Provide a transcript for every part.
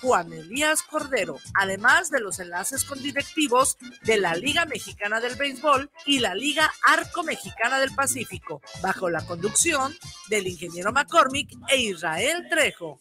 Juan Elías Cordero, además de los enlaces con directivos de la Liga Mexicana del Béisbol y la Liga Arco Mexicana del Pacífico, bajo la conducción del ingeniero McCormick e Israel Trejo.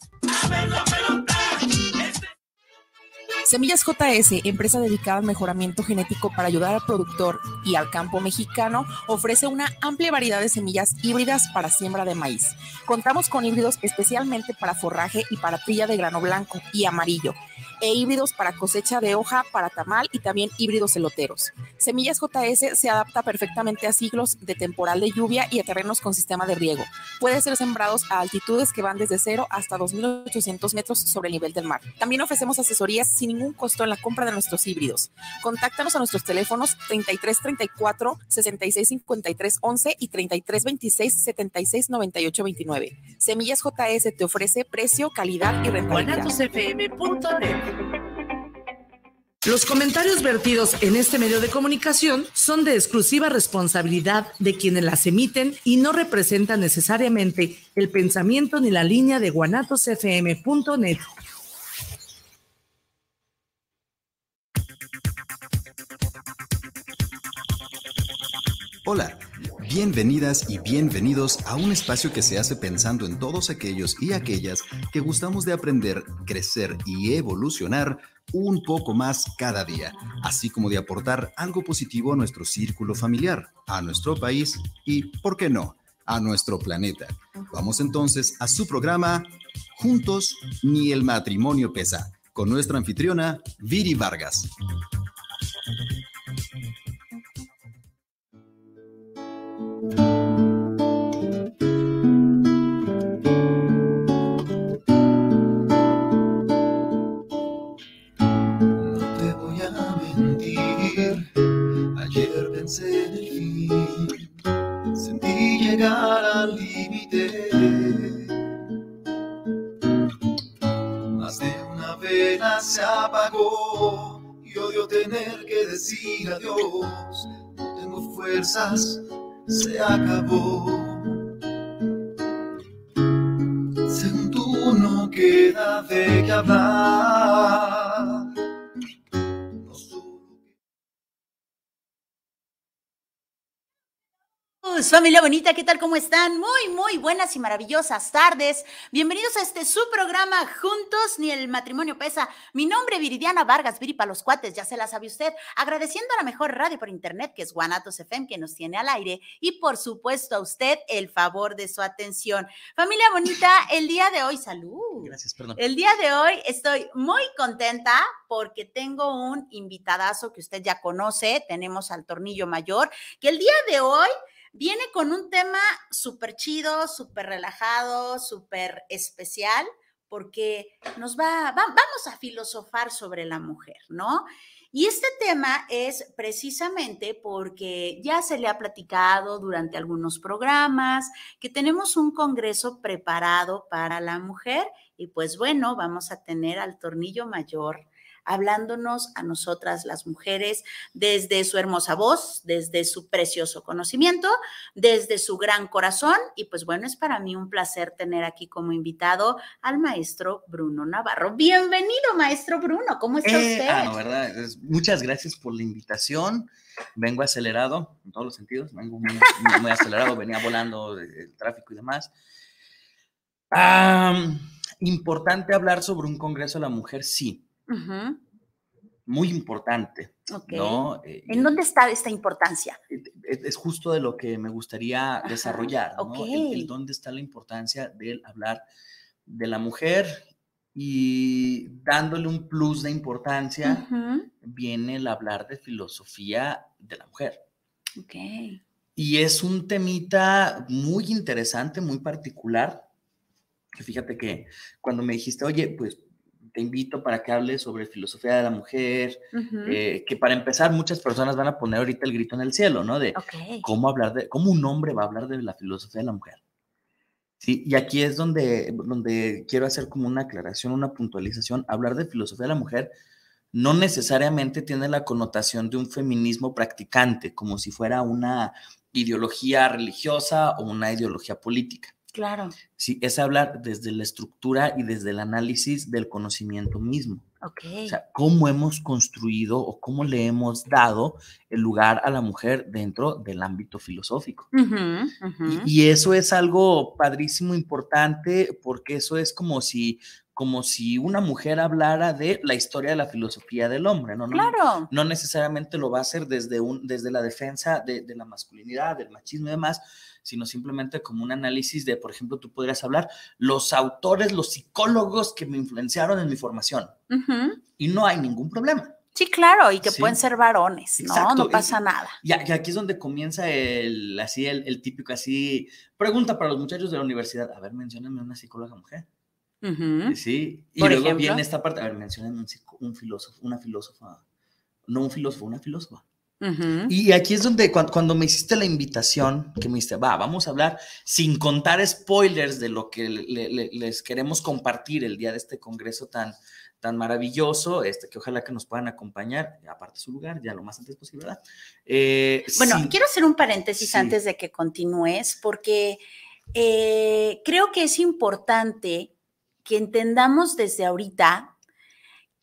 Semillas JS, empresa dedicada al mejoramiento genético para ayudar al productor y al campo mexicano, ofrece una amplia variedad de semillas híbridas para siembra de maíz. Contamos con híbridos especialmente para forraje y para trilla de grano blanco y amarillo e híbridos para cosecha de hoja, para tamal y también híbridos eloteros. Semillas JS se adapta perfectamente a siglos de temporal de lluvia y a terrenos con sistema de riego. Puede ser sembrados a altitudes que van desde 0 hasta 2.800 metros sobre el nivel del mar. También ofrecemos asesorías sin ningún costo en la compra de nuestros híbridos. Contáctanos a nuestros teléfonos 3334 6653 11 y 3326 76 98 29. Semillas JS te ofrece precio, calidad y rentabilidad. Los comentarios vertidos en este medio de comunicación son de exclusiva responsabilidad de quienes las emiten y no representan necesariamente el pensamiento ni la línea de guanatosfm.net. Hola, bienvenidas y bienvenidos a un espacio que se hace pensando en todos aquellos y aquellas que gustamos de aprender, crecer y evolucionar un poco más cada día, así como de aportar algo positivo a nuestro círculo familiar, a nuestro país y, ¿por qué no?, a nuestro planeta. Vamos entonces a su programa Juntos ni el matrimonio pesa, con nuestra anfitriona Viri Vargas. Se acabó. Según tú no queda de qué hablar. Familia bonita, ¿qué tal? ¿Cómo están? Muy, muy buenas y maravillosas tardes. Bienvenidos a este su programa Juntos ni el matrimonio pesa. Mi nombre es Viridiana Vargas, Viri para los cuates, ya se la sabe usted. Agradeciendo a la mejor radio por internet, que es Guanatos FM, que nos tiene al aire. Y por supuesto a usted el favor de su atención. Familia bonita, el día de hoy, salud. Gracias, perdón. El día de hoy estoy muy contenta porque tengo un invitadazo que usted ya conoce. Tenemos al Tornillo Mayor, que el día de hoy Viene con un tema súper chido, súper relajado, súper especial, porque nos va, vamos a filosofar sobre la mujer, ¿no? Y este tema es precisamente porque ya se le ha platicado durante algunos programas que tenemos un congreso preparado para la mujer y pues bueno, vamos a tener al tornillo mayor hablándonos a nosotras las mujeres desde su hermosa voz, desde su precioso conocimiento, desde su gran corazón. Y pues bueno, es para mí un placer tener aquí como invitado al maestro Bruno Navarro. Bienvenido, maestro Bruno, ¿cómo está eh, usted? Ah, no, ¿verdad? muchas gracias por la invitación. Vengo acelerado en todos los sentidos, vengo muy, acelerado, venía volando el tráfico y demás. importante hablar sobre un Congreso de la Mujer, sí. Muy importante. ¿no? Eh, ¿En dónde está esta importancia? Es, justo de lo que me gustaría desarrollar, ¿no? El, dónde está la importancia de hablar de la mujer y dándole un plus de importancia, viene el hablar de filosofía de la mujer. Ok. Y es un temita muy interesante, muy particular. Fíjate que cuando me dijiste, oye, pues te invito para que hables sobre filosofía de la mujer, eh, que para empezar muchas personas van a poner ahorita el grito en el cielo, ¿no? De cómo hablar de, cómo un hombre va a hablar de la filosofía de la mujer. Sí, y aquí es donde, donde quiero hacer como una aclaración, una puntualización. Hablar de filosofía de la mujer no necesariamente tiene la connotación de un feminismo practicante, como si fuera una ideología religiosa o una ideología política. Claro. Sí, es hablar desde la estructura y desde el análisis del conocimiento mismo. Ok. O sea, cómo hemos construido o cómo le hemos dado el lugar a la mujer dentro del ámbito filosófico. Y eso es algo padrísimo, importante, porque eso es como si, como si una mujer hablara de la historia de la filosofía del hombre, ¿no? No, Claro. no necesariamente lo va a hacer desde, un, desde la defensa de, de la masculinidad, del machismo y demás, sino simplemente como un análisis de, por ejemplo, tú podrías hablar los autores, los psicólogos que me influenciaron en mi formación. Ujú. Y no hay ningún problema. Sí, claro, y que Sí. pueden ser varones, ¿no? Exacto, No pasa nada. Y, aquí es donde comienza el, así, el, el típico así, pregunta para los muchachos de la universidad, a ver, mencióname una psicóloga mujer. Sí, y luego ejemplo. viene esta parte, a ver, mencionen un, un filósofo, una filósofa, no un filósofo, una filósofa. Y aquí es donde cuando, cuando me hiciste la invitación, que me dijiste, va, vamos a hablar sin contar spoilers de lo que le- le- les queremos compartir el día de este congreso tan, tan maravilloso, este, que ojalá que nos puedan acompañar, aparte su lugar, ya lo más antes posible, ¿verdad? Eh, Bueno, quiero hacer un paréntesis Sí. antes de que continúes, porque eh, creo que es importante que entendamos desde ahorita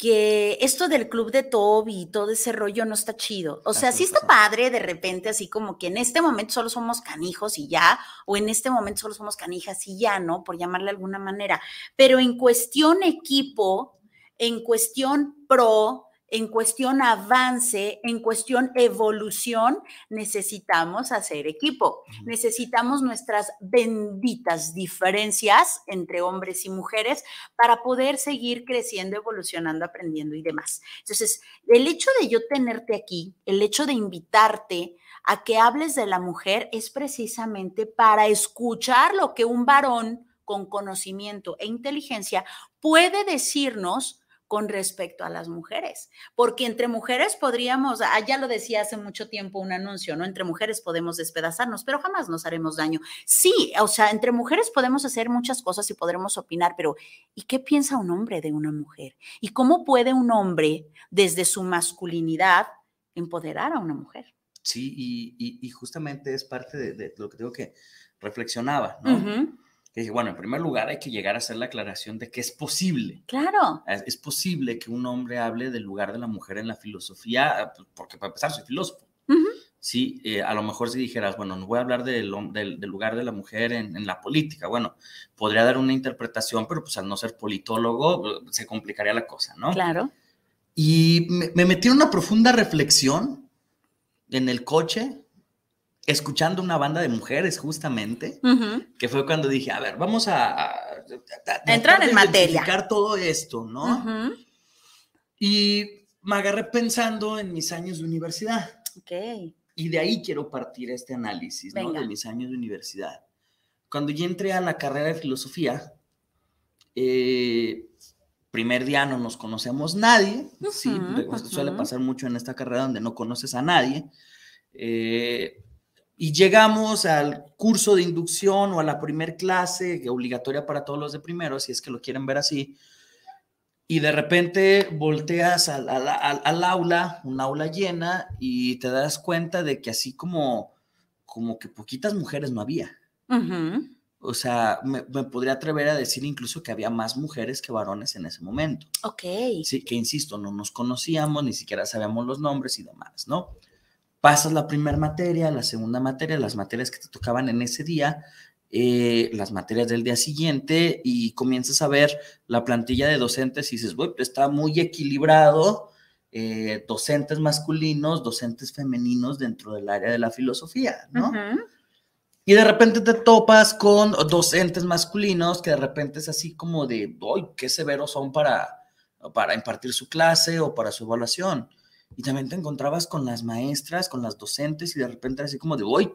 que esto del club de Toby y todo ese rollo no está chido. O sea, sí es, está padre de repente, así como que en este momento solo somos canijos y ya, o en este momento solo somos canijas y ya, ¿no? Por llamarle de alguna manera. Pero en cuestión equipo, en cuestión pro, en cuestión avance, en cuestión evolución, necesitamos hacer equipo. Necesitamos nuestras benditas diferencias entre hombres y mujeres para poder seguir creciendo, evolucionando, aprendiendo y demás. Entonces, el hecho de yo tenerte aquí, el hecho de invitarte a que hables de la mujer es precisamente para escuchar lo que un varón con conocimiento e inteligencia puede decirnos con respecto a las mujeres, porque entre mujeres podríamos, ah, ya lo decía hace mucho tiempo un anuncio, ¿no? Entre mujeres podemos despedazarnos, pero jamás nos haremos daño. Sí, o sea, entre mujeres podemos hacer muchas cosas y podremos opinar, pero ¿y qué piensa un hombre de una mujer? ¿Y cómo puede un hombre, desde su masculinidad, empoderar a una mujer? Sí, y, y- y justamente es parte de, de lo que digo que reflexionaba, ¿no? Que dije, bueno, en primer lugar hay que llegar a hacer la aclaración de que es posible. Claro, Es es posible que un hombre hable del lugar de la mujer en la filosofía, ah, porque para empezar soy filósofo. Sí, eh, a lo mejor si dijeras, bueno, no voy a hablar del, del- del lugar de la mujer en, en la política, bueno, podría dar una interpretación, pero pues al no ser politólogo eh, se complicaría la cosa, ¿no? claro. Y me, me metí en una profunda reflexión en el coche, escuchando una banda de mujeres justamente, Ujú, que fue cuando dije, a ver, vamos a, a- a- Entrar en materia. todo esto, ¿no? ujú. Y me agarré pensando en mis años de universidad. Ok. Y de ahí quiero partir este análisis, ¿no? Venga. De mis años de universidad. Cuando yo entré a la carrera de filosofía, eh, primer día no nos conocemos nadie, ¿sí? Ujú, De- Suele pasar mucho en esta carrera donde no conoces a nadie. eh, y llegamos al curso de inducción o a la primer clase, obligatoria para todos los de primero, si es que lo quieren ver así. Y de repente volteas al, al- al- al aula, un aula llena, y te das cuenta de que así como, como que poquitas mujeres no había. O sea, me, me podría atrever a decir incluso que había más mujeres que varones en ese momento. Ok. Sí, que insisto, no nos conocíamos, ni siquiera sabíamos los nombres y demás, ¿no? Pasas la primera materia, la segunda materia, las materias que te tocaban en ese día, eh, las materias del día siguiente y comienzas a ver la plantilla de docentes y dices, bueno, está muy equilibrado, eh, docentes masculinos, docentes femeninos dentro del área de la filosofía, ¿no? Y de repente te topas con docentes masculinos que de repente es así como de, ¡ay, qué severos son para, para impartir su clase o para su evaluación! Y también te encontrabas con las maestras, con las docentes y de repente así como de, ¡ay,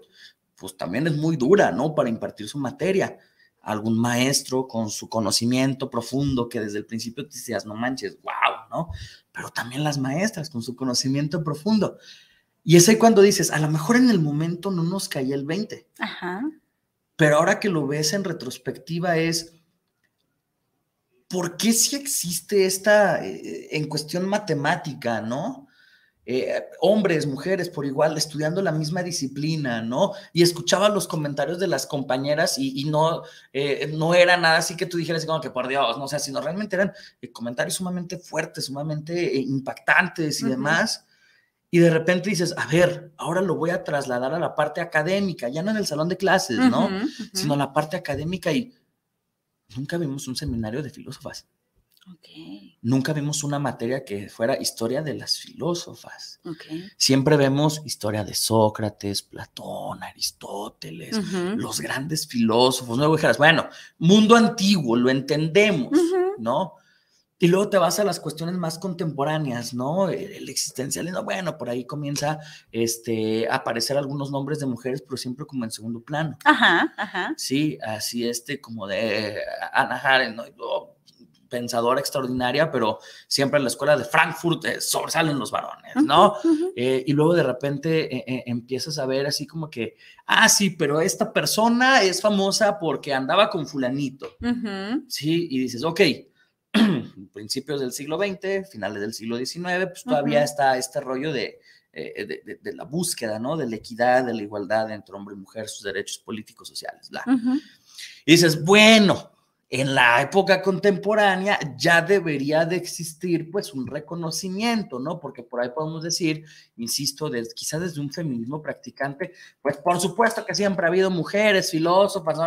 pues también es muy dura, ¿no? Para impartir su materia. Algún maestro con su conocimiento profundo que desde el principio te decías, no manches, wow, ¿no? Pero también las maestras con su conocimiento profundo. Y es ahí cuando dices, a lo mejor en el momento no nos caía el 20 Ajá. pero ahora que lo ves en retrospectiva es, ¿por qué si existe esta, eh, en cuestión matemática, ¿no? Eh, hombres, mujeres por igual, estudiando la misma disciplina, ¿no? Y escuchaba los comentarios de las compañeras y, no, eh, no era nada así que tú dijeras como que por Dios, no o sea, sino realmente eran eh, comentarios sumamente fuertes, sumamente impactantes y demás. Y de repente dices, a ver, ahora lo voy a trasladar a la parte académica, ya no en el salón de clases, ¿no? Sino a la parte académica y nunca vimos un seminario de filósofas. Nunca vimos una materia que fuera historia de las filósofas. Siempre vemos historia de Sócrates, Platón, Aristóteles, los grandes filósofos. No dijeras, bueno, mundo antiguo, lo entendemos, ¿no? Y luego te vas a las cuestiones más contemporáneas, ¿no? El existencialismo, bueno, por ahí comienza este, a aparecer algunos nombres de mujeres, pero siempre como en segundo plano. Ajá, ajá. Sí, así este, como de Ana Haren, ¿no? Pensadora extraordinaria, pero siempre en la escuela de Frankfurt eh, sobresalen los varones, ¿no? Eh, y luego de repente eh, empiezas a ver así como que, ah, sí, pero esta persona es famosa porque andaba con fulanito, ¿sí? Y dices, ok, principios del siglo XX, finales del siglo XIX, pues todavía está este rollo de, de, la búsqueda, ¿no? De la equidad, de la igualdad entre hombre y mujer, sus derechos políticos, sociales, bla. Y dices, bueno, en la época contemporánea ya debería de existir pues un reconocimiento, ¿no? Porque por ahí podemos decir, insisto, quizás desde un feminismo practicante, pues por supuesto que siempre ha habido mujeres, filósofas,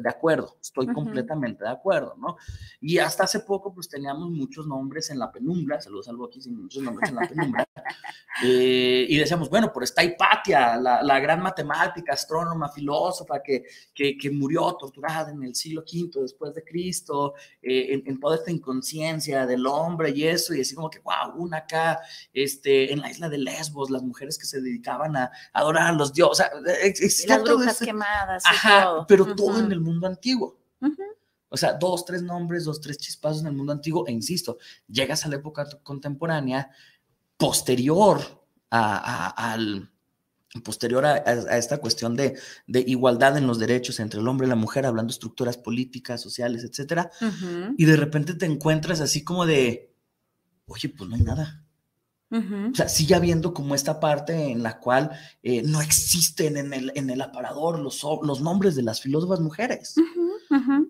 de acuerdo, estoy completamente de acuerdo, ¿no? Y hasta hace poco pues teníamos muchos nombres en la penumbra, saludos algo aquí sin muchos nombres en la penumbra, eh, y decíamos, bueno, por está Hipatia, la, la, gran matemática, astrónoma, filósofa que, que, que murió torturada en el siglo V después de Cristo, eh, en, toda esta inconsciencia del hombre y eso, y así como que, wow, una acá, este, en la isla de Lesbos, las mujeres que se dedicaban a, adorar a los dioses, las brujas quemadas, pero todo en el mundo antiguo. O sea, dos, tres nombres, dos, tres chispazos en el mundo antiguo, e insisto, llegas a la época contemporánea posterior al, posterior a, esta cuestión de, igualdad en los derechos entre el hombre y la mujer, hablando de estructuras políticas, sociales, etcétera, y de repente te encuentras así como de, oye, pues no hay nada. O sea, sigue habiendo como esta parte en la cual eh, no existen en el, en el aparador los, los nombres de las filósofas mujeres.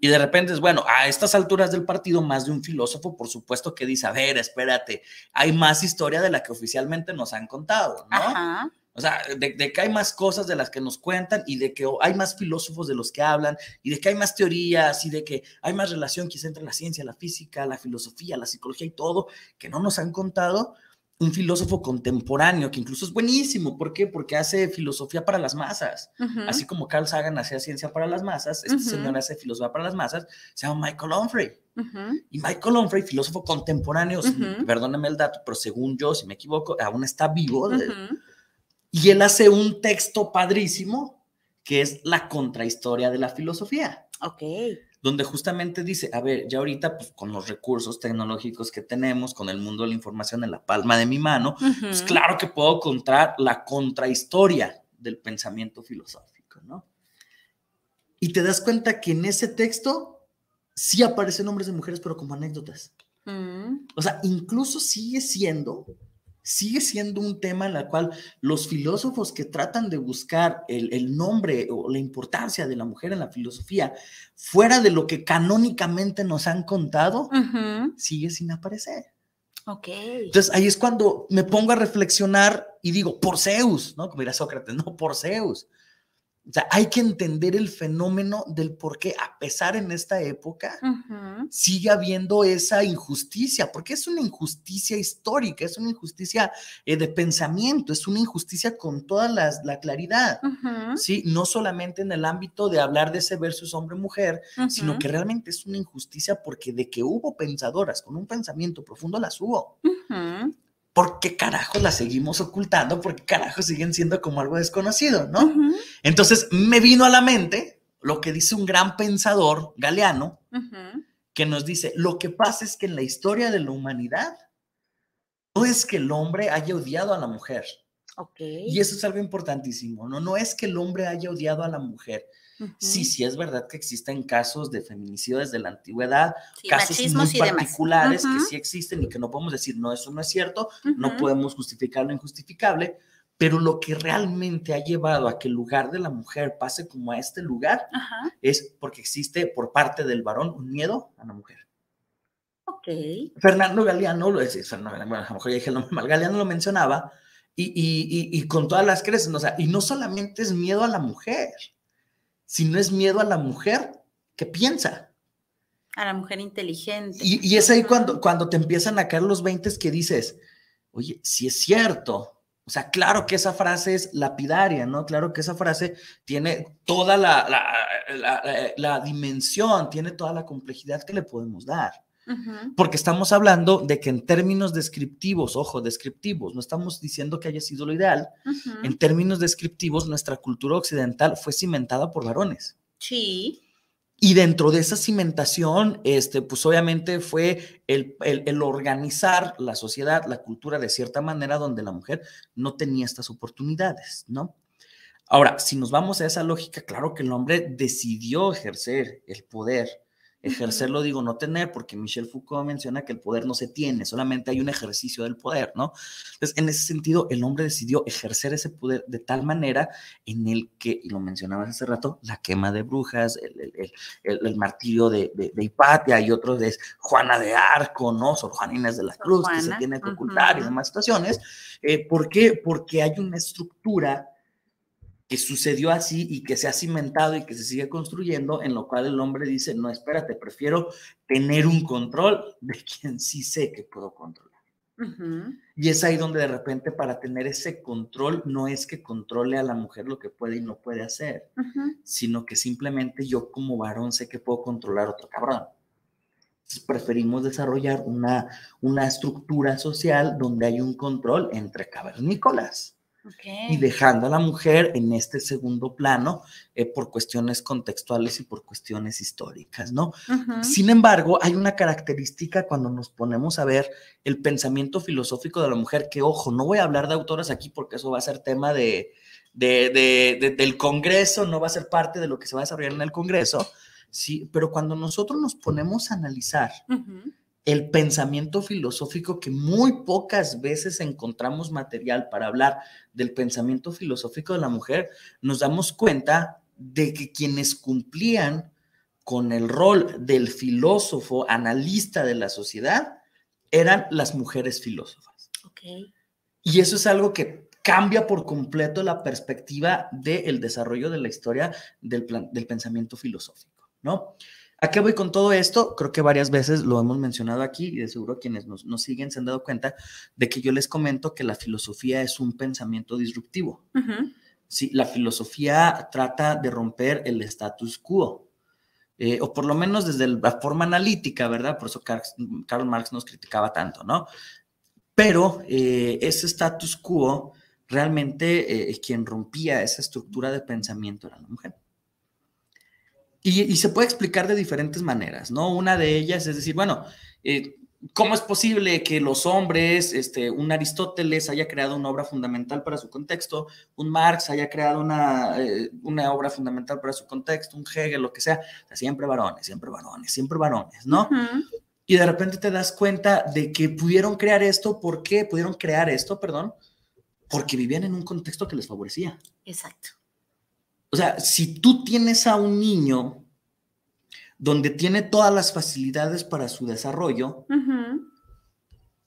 Y de repente es, bueno, a estas alturas del partido, más de un filósofo, por supuesto, que dice, a ver, espérate, hay más historia de la que oficialmente nos han contado, ¿no? O sea, de, que hay más cosas de las que nos cuentan y de que hay más filósofos de los que hablan y de que hay más teorías y de que hay más relación quizá entre la ciencia, la física, la filosofía, la psicología y todo que no nos han contado. Un filósofo contemporáneo que incluso es buenísimo. ¿Por qué? Porque hace filosofía para las masas. Así como Carl Sagan hacía ciencia para las masas, este señor hace filosofía para las masas, se llama Michael Onfray. Y Michael Onfray, filósofo contemporáneo, perdóneme el dato, pero según yo, si me equivoco, aún está vivo. Y él hace un texto padrísimo que es la contrahistoria de la filosofía. Ok. Donde justamente dice, a ver, ya ahorita, pues con los recursos tecnológicos que tenemos, con el mundo de la información en la palma de mi mano, pues claro que puedo contar la contrahistoria del pensamiento filosófico, ¿no? Y te das cuenta que en ese texto sí aparecen nombres de mujeres, pero como anécdotas. Mm. O sea, incluso sigue siendo sigue siendo un tema en el cual los filósofos que tratan de buscar el, nombre o la importancia de la mujer en la filosofía fuera de lo que canónicamente nos han contado, sigue sin aparecer. Ok. Entonces ahí es cuando me pongo a reflexionar y digo, por Zeus, ¿no? Como era Sócrates, no, por Zeus. O sea, hay que entender el fenómeno del por qué, a pesar en esta época, sigue habiendo esa injusticia, porque es una injusticia histórica, es una injusticia eh, de pensamiento, es una injusticia con toda la claridad, ¿sí? No solamente en el ámbito de hablar de ese versus hombre-mujer, sino que realmente es una injusticia porque de que hubo pensadoras con un pensamiento profundo, las hubo. ¿Por qué carajo las seguimos ocultando? ¿Por qué carajo siguen siendo como algo desconocido, no? Entonces me vino a la mente lo que dice un gran pensador galeano, que nos dice, lo que pasa es que en la historia de la humanidad no es que el hombre haya odiado a la mujer. Okay. Y eso es algo importantísimo, ¿no? No es que el hombre haya odiado a la mujer, Sí, sí es verdad que existen casos de feminicidio desde la antigüedad, Sí, casos muy particulares que sí existen y que no podemos decir, no, eso no es cierto, no podemos justificar lo injustificable, pero lo que realmente ha llevado a que el lugar de la mujer pase como a este lugar es porque existe por parte del varón un miedo a la mujer. ok. Fernando Galeano, lo es, Fernando, bueno, a lo mejor ya dije el nombre mal, Galeano lo mencionaba, y, y, y, y con todas las creces, o sea, y no solamente es miedo a la mujer, sino es miedo a la mujer que piensa. A la mujer inteligente. Y, y es ahí cuando, cuando te empiezan a caer los 20 que dices, oye, si es cierto. O sea, claro que esa frase es lapidaria, ¿no? Claro que esa frase tiene toda la, la- la- la dimensión, tiene toda la complejidad que le podemos dar. Porque estamos hablando de que en términos descriptivos, ojo, descriptivos, no estamos diciendo que haya sido lo ideal, en términos descriptivos, nuestra cultura occidental fue cimentada por varones. Sí. Y dentro de esa cimentación, este, pues obviamente fue el, el- el organizar la sociedad, la cultura de cierta manera donde la mujer no tenía estas oportunidades, ¿no? Ahora, si nos vamos a esa lógica, claro que el hombre decidió ejercer el poder. Ejercerlo digo no tener, porque Michel Foucault menciona que el poder no se tiene, solamente hay un ejercicio del poder, ¿no? Entonces, en ese sentido, el hombre decidió ejercer ese poder de tal manera en el que, y lo mencionabas hace rato, la quema de brujas, el, el- el- martirio de, de, de Hipatia y otros de Juana de Arco, ¿no? Sor Juana Inés de la Cruz, que se tiene que ocultar y ujú. demás situaciones. Eh, ¿Por qué? Porque hay una estructura que sucedió así y que se ha cimentado y que se sigue construyendo, en lo cual el hombre dice, no, espérate, prefiero tener un control de quien sí sé que puedo controlar. Y es ahí donde de repente para tener ese control no es que controle a la mujer lo que puede y no puede hacer, sino que simplemente yo como varón sé que puedo controlar a otro cabrón. Entonces preferimos desarrollar una, una estructura social donde hay un control entre cavernícolas Ok. y dejando a la mujer en este segundo plano eh, por cuestiones contextuales y por cuestiones históricas, ¿no? Ujú. Sin embargo, hay una característica cuando nos ponemos a ver el pensamiento filosófico de la mujer, que ojo, no voy a hablar de autoras aquí porque eso va a ser tema de, de- de- de- del Congreso, no va a ser parte de lo que se va a desarrollar en el Congreso, sí, pero cuando nosotros nos ponemos a analizar Ujú. El pensamiento filosófico que muy pocas veces encontramos material para hablar del pensamiento filosófico de la mujer, nos damos cuenta de que quienes cumplían con el rol del filósofo analista de la sociedad eran las mujeres filósofas. Ok. Y eso es algo que cambia por completo la perspectiva del desarrollo de la historia del, plan- del pensamiento filosófico, ¿no? ¿A qué voy con todo esto? Creo que varias veces lo hemos mencionado aquí y de seguro quienes nos, nos siguen se han dado cuenta de que yo les comento que la filosofía es un pensamiento disruptivo. Sí, la filosofía trata de romper el status quo, eh, o por lo menos desde la forma analítica, ¿verdad? Por eso Karl, Karl Marx nos criticaba tanto, ¿no? Pero eh, ese status quo, realmente eh, quien rompía esa estructura de pensamiento era la mujer. Y, y se puede explicar de diferentes maneras, ¿no? Una de ellas es decir, bueno, eh, ¿cómo es posible que los hombres, este, un Aristóteles haya creado una obra fundamental para su contexto, un Marx haya creado una, eh, una obra fundamental para su contexto, un Hegel, lo que sea? O sea, siempre varones, siempre varones, siempre varones, ¿no? Y de repente te das cuenta de que pudieron crear esto, ¿por qué? Pudieron crear esto, perdón, porque vivían en un contexto que les favorecía. Exacto. O sea, si tú tienes a un niño donde tiene todas las facilidades para su desarrollo,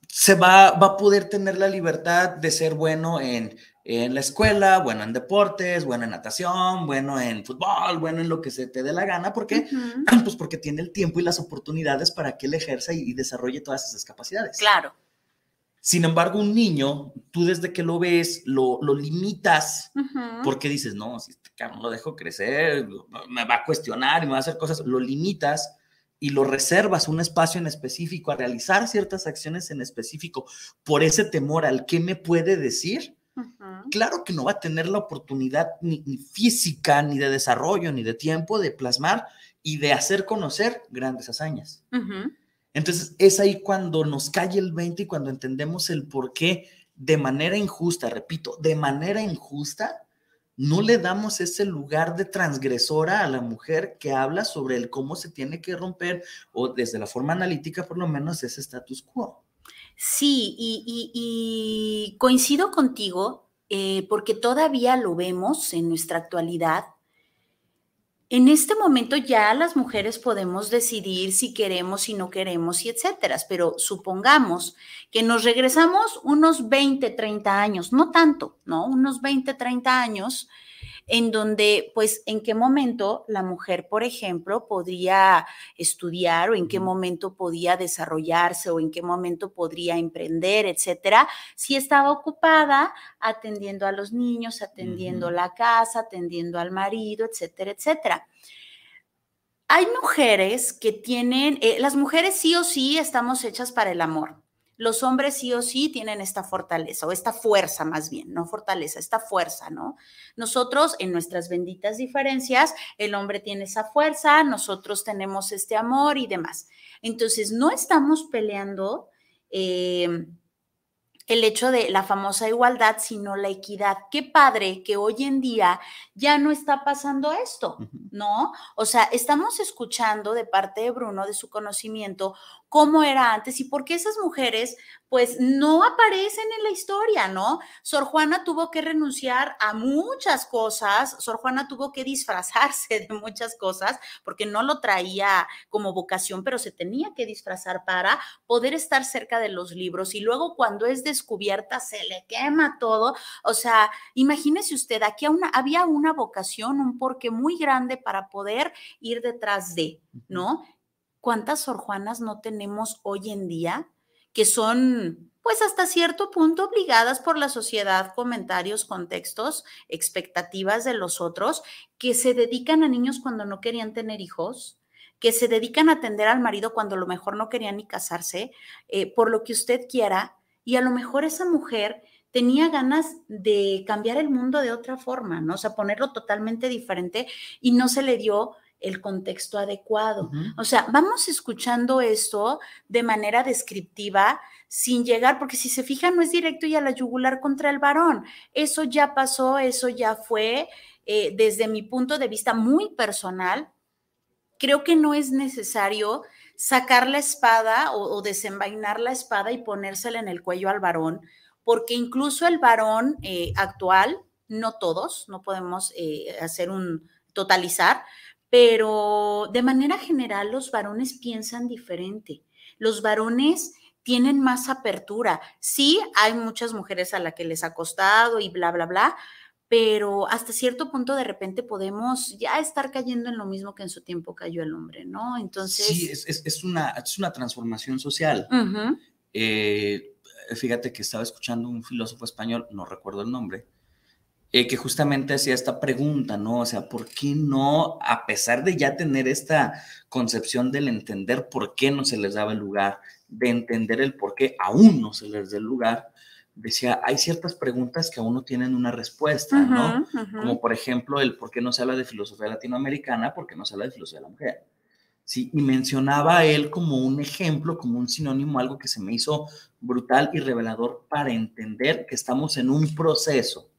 se va, va a poder tener la libertad de ser bueno en, en la escuela, bueno en deportes, bueno en natación, bueno en fútbol, bueno en lo que se te dé la gana. ¿Por qué? Ujú. Pues porque tiene el tiempo y las oportunidades para que él ejerza y, y desarrolle todas esas capacidades. Claro. Sin embargo, un niño, tú desde que lo ves, lo, lo limitas Ujú. porque dices, no, si cabrón lo dejo crecer, me va a cuestionar y me va a hacer cosas, lo limitas y lo reservas un espacio en específico a realizar ciertas acciones en específico por ese temor al qué me puede decir, claro que no va a tener la oportunidad ni, ni física, ni de desarrollo, ni de tiempo de plasmar y de hacer conocer grandes hazañas. Entonces es ahí cuando nos cae el 20 y cuando entendemos el por qué de manera injusta, repito, de manera injusta, no le damos ese lugar de transgresora a la mujer que habla sobre el cómo se tiene que romper o desde la forma analítica por lo menos ese status quo. Sí, y, coincido contigo eh, porque todavía lo vemos en nuestra actualidad en este momento ya las mujeres podemos decidir si queremos, si no queremos y etcétera, pero supongamos que nos regresamos unos 20, 30 años, no tanto, ¿no? Unos 20, 30 años en donde, pues, en qué momento la mujer, por ejemplo, podría estudiar o en qué momento podía desarrollarse o en qué momento podría emprender, etcétera, si estaba ocupada atendiendo a los niños, atendiendo la casa, atendiendo al marido, etcétera, etcétera. Hay mujeres que tienen, eh, las mujeres sí o sí estamos hechas para el amor los hombres sí o sí tienen esta fortaleza o esta fuerza más bien, no fortaleza, esta fuerza, ¿no? Nosotros en nuestras benditas diferencias, el hombre tiene esa fuerza, nosotros tenemos este amor y demás. Entonces, no estamos peleando. Eh, el hecho de la famosa igualdad, sino la equidad. Qué padre que hoy en día ya no está pasando esto, ¿no? O sea, estamos escuchando de parte de Bruno, de su conocimiento, cómo era antes y por qué esas mujeres pues no aparecen en la historia, ¿no? Sor Juana tuvo que renunciar a muchas cosas, Sor Juana tuvo que disfrazarse de muchas cosas porque no lo traía como vocación, pero se tenía que disfrazar para poder estar cerca de los libros y luego cuando es descubierta se le quema todo. O sea, imagínese usted, aquí una, había una vocación, un porqué muy grande para poder ir detrás de, ¿no? ¿Cuántas Sor Juanas no tenemos hoy en día que son, pues hasta cierto punto, obligadas por la sociedad, comentarios, contextos, expectativas de los otros, que se dedican a niños cuando no querían tener hijos? que se dedican a atender al marido cuando a lo mejor no querían ni casarse, eh, por lo que usted quiera, y a lo mejor esa mujer tenía ganas de cambiar el mundo de otra forma, ¿no? O sea, ponerlo totalmente diferente y no se le dio el contexto adecuado. O sea, vamos escuchando esto de manera descriptiva sin llegar, porque si se fijan, no es directo y a la yugular contra el varón. Eso ya pasó, eso ya fue. Eh, desde mi punto de vista muy personal, creo que no es necesario sacar la espada o, desenvainar la espada y ponérsela en el cuello al varón, porque incluso el varón eh, actual, no todos, no podemos eh, hacer un totalizar, pero de manera general los varones piensan diferente. Los varones tienen más apertura. Sí, hay muchas mujeres a las que les ha costado y bla, bla, bla, pero hasta cierto punto de repente podemos ya estar cayendo en lo mismo que en su tiempo cayó el hombre, ¿no? Entonces... Sí, es, una, es una transformación social. Eh, fíjate que estaba escuchando un filósofo español, no recuerdo el nombre, eh, que justamente hacía esta pregunta, ¿no? O sea, ¿por qué no, a pesar de ya tener esta concepción del entender por qué no se les daba el lugar, de entender el por qué aún no se les da el lugar, decía, hay ciertas preguntas que aún no tienen una respuesta, ¿no? Como por ejemplo, el por qué no se habla de filosofía latinoamericana, por qué no se habla de filosofía de la mujer. Sí, y mencionaba a él como un ejemplo, como un sinónimo, algo que se me hizo brutal y revelador para entender que estamos en un proceso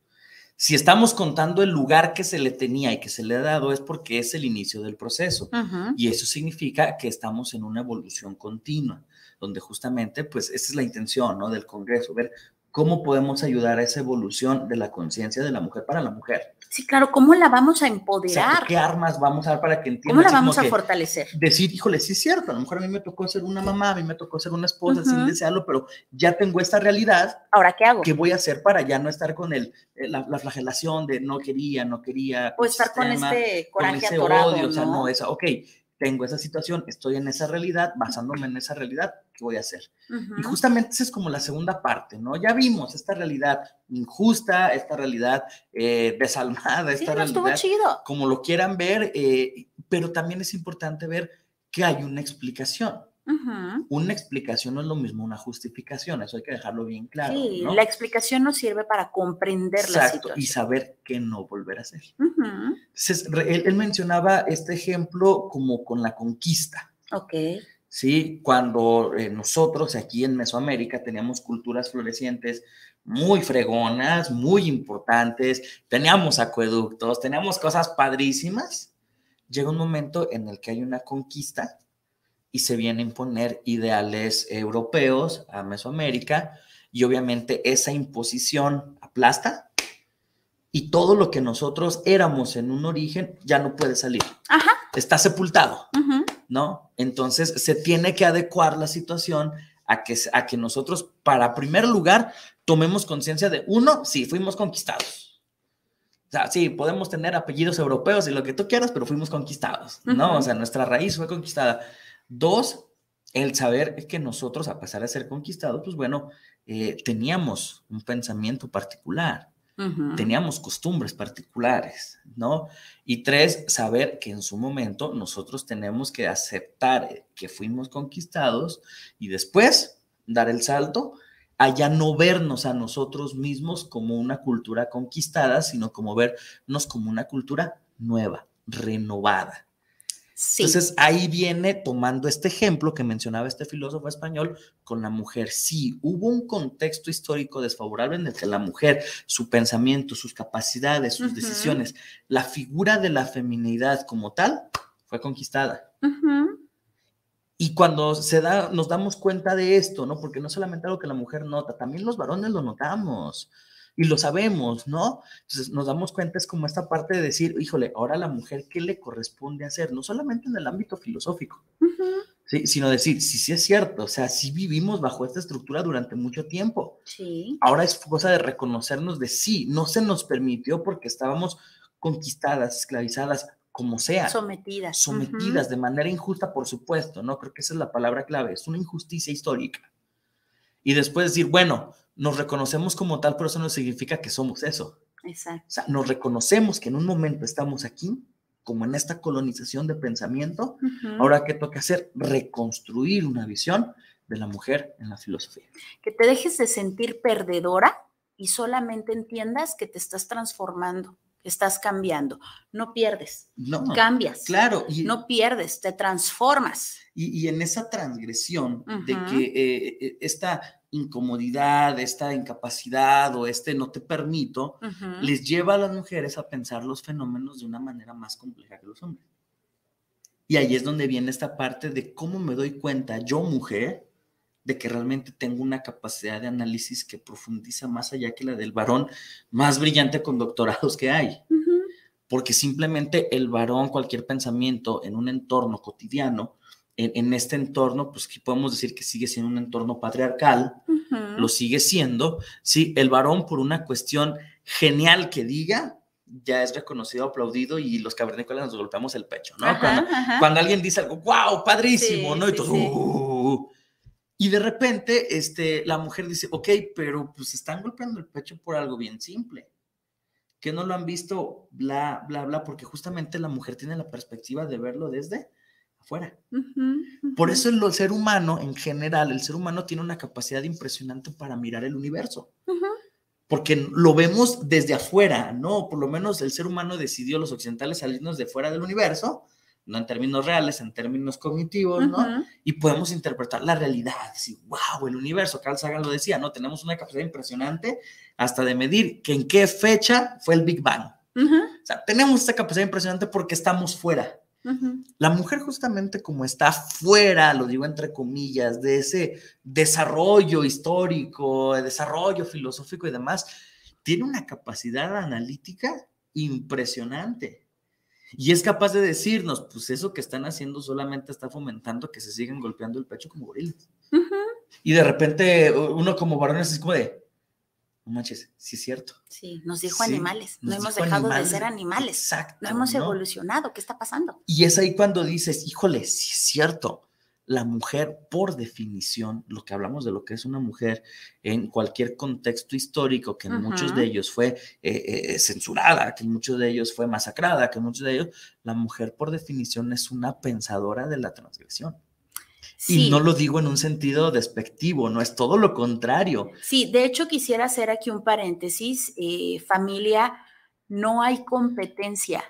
si estamos contando el lugar que se le tenía y que se le ha dado es porque es el inicio del proceso. Y eso significa que estamos en una evolución continua, donde justamente, pues, esa es la intención, ¿no? Del Congreso, ver cómo podemos ayudar a esa evolución de la conciencia de la mujer para la mujer. Sí, claro, ¿cómo la vamos a empoderar? ¿Qué armas vamos a dar para que entienda? ¿Cómo la vamos a fortalecer? Decir, híjole, sí es cierto, a lo mejor a mí me tocó ser una mamá, a mí me tocó ser una esposa sin desearlo, pero ya tengo esta realidad. ¿Ahora qué hago? ¿Qué voy a hacer para ya no estar con el, eh, la, flagelación de no quería, no quería? O estar con este coraje con ese odio, ¿no? o sea, no, esa, ok, tengo esa situación, estoy en esa realidad, basándome en esa realidad, ¿qué voy a hacer? Y justamente esa es como la segunda parte, ¿no? Ya vimos esta realidad injusta, esta realidad eh, desalmada, esta realidad, chido. como lo quieran ver, eh, pero también es importante ver que hay una explicación. Una explicación no es lo mismo una justificación, eso hay que dejarlo bien claro. Sí, la explicación nos sirve para comprender la situación. Y saber qué no volver a hacer. él, mencionaba este ejemplo como con la conquista. Ok. ¿sí? Cuando eh, nosotros aquí en Mesoamérica teníamos culturas florecientes muy fregonas, muy importantes, teníamos acueductos, teníamos cosas padrísimas, llega un momento en el que hay una conquista y se viene a imponer ideales europeos a Mesoamérica y obviamente esa imposición aplasta y todo lo que nosotros éramos en un origen ya no puede salir. Ajá. Está sepultado, ujú. ¿no? Entonces se tiene que adecuar la situación a que, a que nosotros, para primer lugar, tomemos conciencia de, uno, sí, fuimos conquistados. O sea, sí, podemos tener apellidos europeos y lo que tú quieras, pero fuimos conquistados, ¿no? Ujú. O sea, nuestra raíz fue conquistada. Dos, el saber que nosotros, a pesar de ser conquistados, pues bueno, eh, teníamos un pensamiento particular, teníamos costumbres particulares, ¿no? Y tres, saber que en su momento nosotros tenemos que aceptar que fuimos conquistados y después dar el salto a ya no vernos a nosotros mismos como una cultura conquistada, sino como vernos como una cultura nueva, renovada. Sí. Entonces ahí viene tomando este ejemplo que mencionaba este filósofo español con la mujer. Sí, hubo un contexto histórico desfavorable en el que la mujer, su pensamiento, sus capacidades, sus decisiones, la figura de la feminidad como tal fue conquistada. Y cuando se da, nos damos cuenta de esto, ¿no? Porque no solamente algo que la mujer nota, también los varones lo notamos y lo sabemos, ¿no? Entonces nos damos cuenta, es como esta parte de decir, híjole, ahora a la mujer, ¿qué le corresponde hacer? No solamente en el ámbito filosófico, Ujú. ¿sí? sino decir, sí, sí es cierto, o sea, sí vivimos bajo esta estructura durante mucho tiempo. Sí. Ahora es cosa de reconocernos de sí, no se nos permitió porque estábamos conquistadas, esclavizadas, como sea Sometidas. sometidas de manera injusta, por supuesto, ¿no? Creo que esa es la palabra clave, es una injusticia histórica. Y después decir, bueno, nos reconocemos como tal, pero eso no significa que somos eso. Exacto. O sea, nos reconocemos que en un momento estamos aquí, como en esta colonización de pensamiento. Ahora, ¿qué toca hacer? Reconstruir una visión de la mujer en la filosofía. que te dejes de sentir perdedora y solamente entiendas que te estás transformando, que estás cambiando. No pierdes, No, cambias. claro. Y, No pierdes, te transformas. Y, y en esa transgresión de que eh, eh, esta incomodidad, esta incapacidad o este no te permito, les lleva a las mujeres a pensar los fenómenos de una manera más compleja que los hombres. Y ahí es donde viene esta parte de cómo me doy cuenta yo, mujer, de que realmente tengo una capacidad de análisis que profundiza más allá que la del varón más brillante con doctorados que hay. Porque simplemente el varón, cualquier pensamiento en un entorno cotidiano, en, en este entorno, pues que podemos decir que sigue siendo un entorno patriarcal, Ujú. lo sigue siendo, sí, el varón por una cuestión genial que diga, ya es reconocido, aplaudido y los cavernícolas nos golpeamos el pecho, ¿no? Ajá, Cuando, ajá. cuando alguien dice algo, wow, padrísimo, Sí, ¿no? Y sí, todo, sí. "Uh". Y de repente, este, la mujer dice, ok, pero pues están golpeando el pecho por algo bien simple. Que no lo han visto, bla, bla, bla, porque justamente la mujer tiene la perspectiva de verlo desde afuera. Por eso el ser humano, en general, el ser humano tiene una capacidad impresionante para mirar el universo. Porque lo vemos desde afuera, ¿no? Por lo menos el ser humano decidió, los occidentales, salirnos de fuera del universo, no en términos reales, en términos cognitivos, ¿no? Y podemos interpretar la realidad, decir, wow, el universo, Carl Sagan lo decía, ¿no? Tenemos una capacidad impresionante hasta de medir que en qué fecha fue el Big Bang. O sea, tenemos esta capacidad impresionante porque estamos fuera. La mujer justamente como está fuera, lo digo entre comillas, de ese desarrollo histórico, desarrollo filosófico y demás, tiene una capacidad analítica impresionante. Y es capaz de decirnos, pues eso que están haciendo solamente está fomentando que se sigan golpeando el pecho como gorilas. Y de repente uno como varón es como de, no manches, sí es cierto. Sí, nos dijo Sí, animales. No hemos dejado animales. de ser animales. Exacto. No hemos ¿no? evolucionado. ¿Qué está pasando? Y es ahí cuando dices, híjole, sí es cierto. La mujer, por definición, lo que hablamos de lo que es una mujer en cualquier contexto histórico, que en muchos de ellos fue eh, eh, censurada, que en muchos de ellos fue masacrada, que en muchos de ellos, la mujer, por definición, es una pensadora de la transgresión. Sí. Y no lo digo en un sentido despectivo, no es todo lo contrario. Sí, de hecho quisiera hacer aquí un paréntesis. eh, familia, no hay competencia.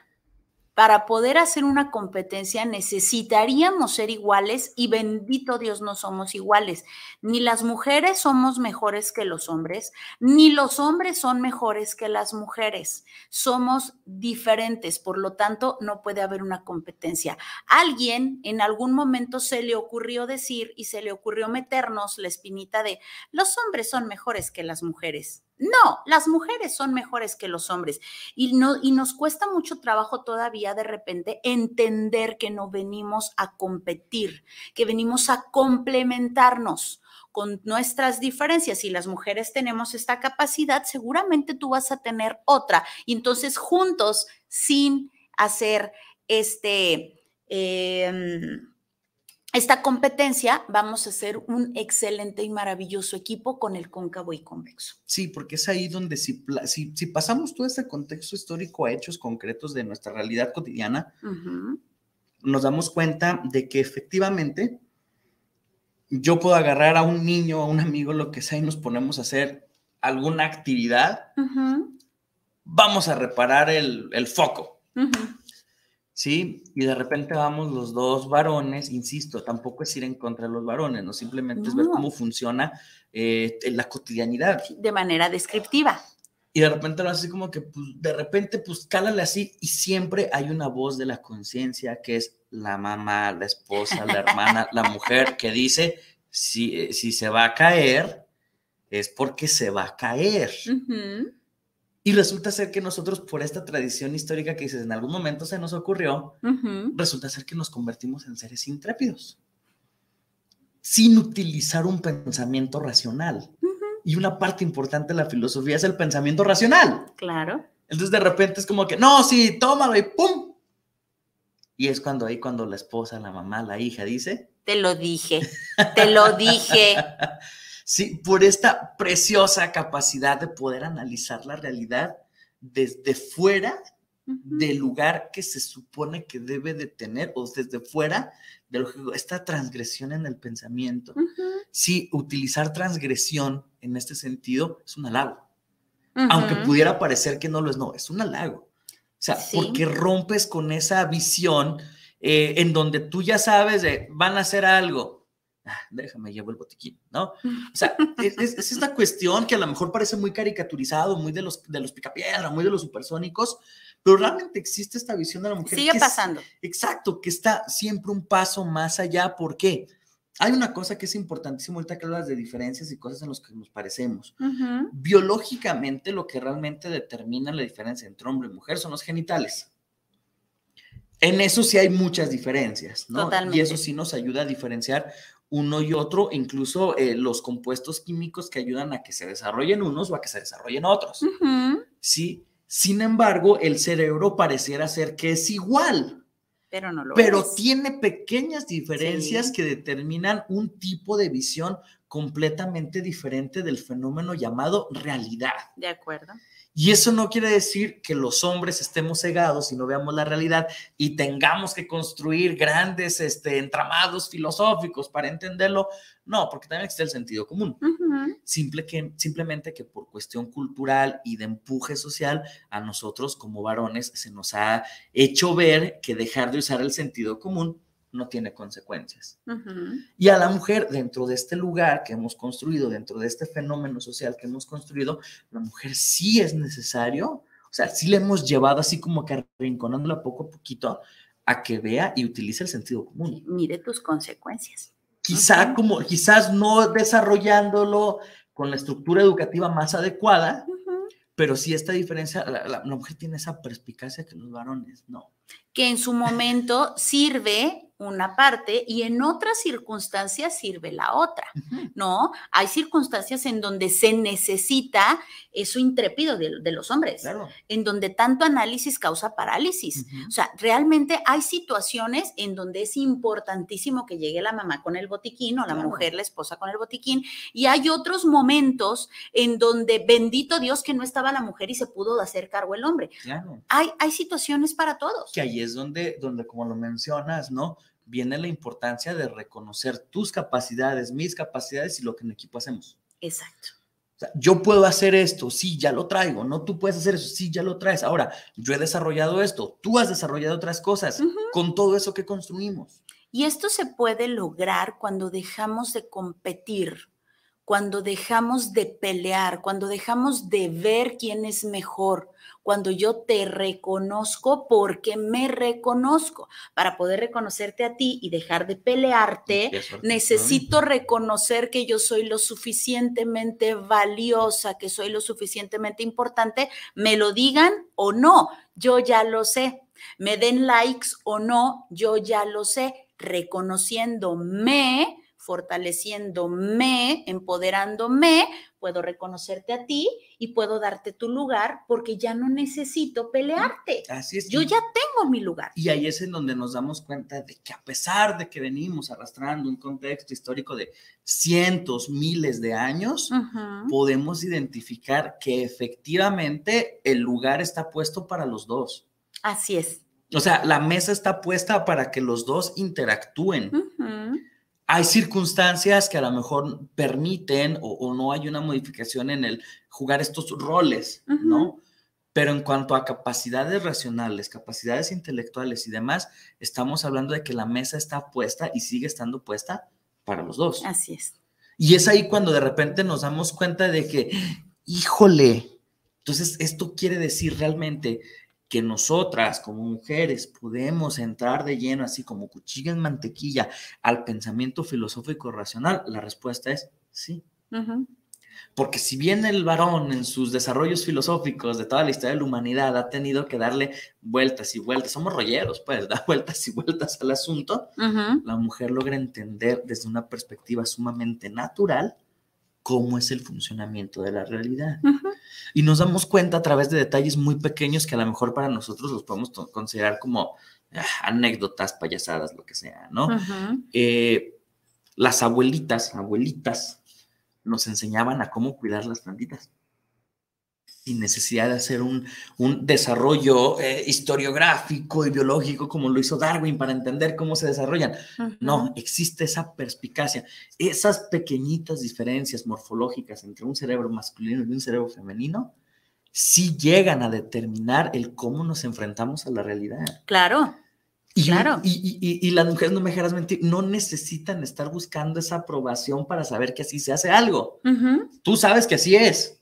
Para poder hacer una competencia necesitaríamos ser iguales y bendito Dios no somos iguales. Ni las mujeres somos mejores que los hombres, ni los hombres son mejores que las mujeres. Somos diferentes, por lo tanto no puede haber una competencia. Alguien en algún momento se le ocurrió decir y se le ocurrió meternos la espinita de los hombres son mejores que las mujeres. No, las mujeres son mejores que los hombres y, no, y nos cuesta mucho trabajo todavía de repente entender que no venimos a competir, que venimos a complementarnos con nuestras diferencias. Si las mujeres tenemos esta capacidad, seguramente tú vas a tener otra. Y entonces juntos, sin hacer este... Em, esta competencia, vamos a ser un excelente y maravilloso equipo con el cóncavo y convexo. Sí, porque es ahí donde si, si, pasamos todo este contexto histórico a hechos concretos de nuestra realidad cotidiana, nos damos cuenta de que efectivamente yo puedo agarrar a un niño, a un amigo, lo que sea, y nos ponemos a hacer alguna actividad, vamos a reparar el, el foco. ¿Sí? Y de repente vamos los dos varones, insisto, tampoco es ir en contra de los varones, no simplemente es ver cómo funciona eh, la cotidianidad. De manera descriptiva. Y de repente lo hace como que, pues, de repente, pues, cálale así y siempre hay una voz de la conciencia que es la mamá, la esposa, la hermana, la mujer que dice, si, eh, si se va a caer, es porque se va a caer. Y resulta ser que nosotros, por esta tradición histórica que dices, en algún momento se nos ocurrió, resulta ser que nos convertimos en seres intrépidos, sin utilizar un pensamiento racional. Y una parte importante de la filosofía es el pensamiento racional. Claro. Entonces de repente es como que, no, sí, tómalo y ¡pum! Y es cuando ahí, cuando la esposa, la mamá, la hija dice... Te lo dije, te lo dije. ¿sí? Por esta preciosa capacidad de poder analizar la realidad desde fuera del lugar que se supone que debe de tener o desde fuera de lo esta transgresión en el pensamiento. Sí, utilizar transgresión en este sentido es un halago. Aunque pudiera parecer que no lo es, no, es un halago. O sea, porque rompes con esa visión eh, en donde tú ya sabes de van a hacer algo, Ah, déjame llevo el botiquín, ¿no? O sea, es, esta cuestión que a lo mejor parece muy caricaturizado, muy de los, de los picapiedra, muy de los supersónicos, pero realmente existe esta visión de la mujer. Sigue pasando. exacto, que está siempre un paso más allá. ¿Por qué? Hay una cosa que es importantísima ahorita que hablas de diferencias y cosas en las que nos parecemos. Biológicamente, lo que realmente determina la diferencia entre hombre y mujer son los genitales. En eso sí hay muchas diferencias, ¿no? Totalmente. Y eso sí nos ayuda a diferenciar uno y otro, incluso eh, los compuestos químicos que ayudan a que se desarrollen unos o a que se desarrollen otros. Sí. Sin embargo, el cerebro pareciera ser que es igual. Pero no lo Pero tiene pequeñas diferencias que determinan un tipo de visión completamente diferente del fenómeno llamado realidad. De acuerdo. Y eso no quiere decir que los hombres estemos cegados y no veamos la realidad y tengamos que construir grandes este, entramados filosóficos para entenderlo. No, porque también existe el sentido común. Simple que, simplemente que por cuestión cultural y de empuje social, a nosotros como varones se nos ha hecho ver que dejar de usar el sentido común no tiene consecuencias. Y a la mujer, dentro de este lugar que hemos construido, dentro de este fenómeno social que hemos construido, la mujer sí es necesario, o sea, sí le hemos llevado así como que arrinconándola poco a poquito a que vea y utilice el sentido común. Mire tus consecuencias. Quizá como, quizás no desarrollándolo con la estructura educativa más adecuada, pero sí esta diferencia, la, mujer tiene esa perspicacia que los varones no. Que en su momento sirve una parte y en otras circunstancias sirve la otra, ¿no? Hay circunstancias en donde se necesita eso intrépido de, los hombres, en donde tanto análisis causa parálisis. O sea, realmente hay situaciones en donde es importantísimo que llegue la mamá con el botiquín o la mujer, la esposa con el botiquín, y hay otros momentos en donde, bendito Dios, que no estaba la mujer y se pudo hacer cargo el hombre. Hay, hay situaciones para todos. Que ahí es donde, donde, como lo mencionas, ¿no? Viene la importancia de reconocer tus capacidades, mis capacidades y lo que en equipo hacemos. Exacto. O sea, yo puedo hacer esto, sí, ya lo traigo, no tú puedes hacer eso, sí, ya lo traes. Ahora, yo he desarrollado esto, tú has desarrollado otras cosas con todo eso que construimos. Y esto se puede lograr cuando dejamos de competir, cuando dejamos de pelear, cuando dejamos de ver quién es mejor, cuando yo te reconozco porque me reconozco. Para poder reconocerte a ti y dejar de pelearte, necesito reconocer que yo soy lo suficientemente valiosa, que soy lo suficientemente importante, me lo digan o no, yo ya lo sé. Me den likes o no, yo ya lo sé. Reconociéndome, fortaleciéndome, empoderándome, puedo reconocerte a ti y puedo darte tu lugar porque ya no necesito pelearte. Así es. Yo ya tengo mi lugar. Y ahí es en donde nos damos cuenta de que a pesar de que venimos arrastrando un contexto histórico de cientos, miles de años, podemos identificar que efectivamente el lugar está puesto para los dos. Así es. O sea, la mesa está puesta para que los dos interactúen hay circunstancias que a lo mejor permiten o, no hay una modificación en el jugar estos roles, ¿no? Pero en cuanto a capacidades racionales, capacidades intelectuales y demás, estamos hablando de que la mesa está puesta y sigue estando puesta para los dos. Así es. Y es ahí cuando de repente nos damos cuenta de que, híjole, entonces esto quiere decir realmente que nosotras como mujeres podemos entrar de lleno, así como cuchilla en mantequilla, al pensamiento filosófico racional? La respuesta es sí. Porque si bien el varón en sus desarrollos filosóficos de toda la historia de la humanidad ha tenido que darle vueltas y vueltas, somos rolleros, pues, da vueltas y vueltas al asunto, la mujer logra entender desde una perspectiva sumamente natural cómo es el funcionamiento de la realidad. Y nos damos cuenta a través de detalles muy pequeños que a lo mejor para nosotros los podemos considerar como ah, anécdotas, payasadas, lo que sea, ¿no? Eh, las abuelitas, abuelitas, nos enseñaban a cómo cuidar las plantitas sin necesidad de hacer un, desarrollo eh, historiográfico y biológico como lo hizo Darwin para entender cómo se desarrollan. No, existe esa perspicacia. Esas pequeñitas diferencias morfológicas entre un cerebro masculino y un cerebro femenino sí llegan a determinar el cómo nos enfrentamos a la realidad. Claro. Y, claro. Y, las mujeres, no me dejarás mentir, no necesitan estar buscando esa aprobación para saber que así se hace algo. Tú sabes que así es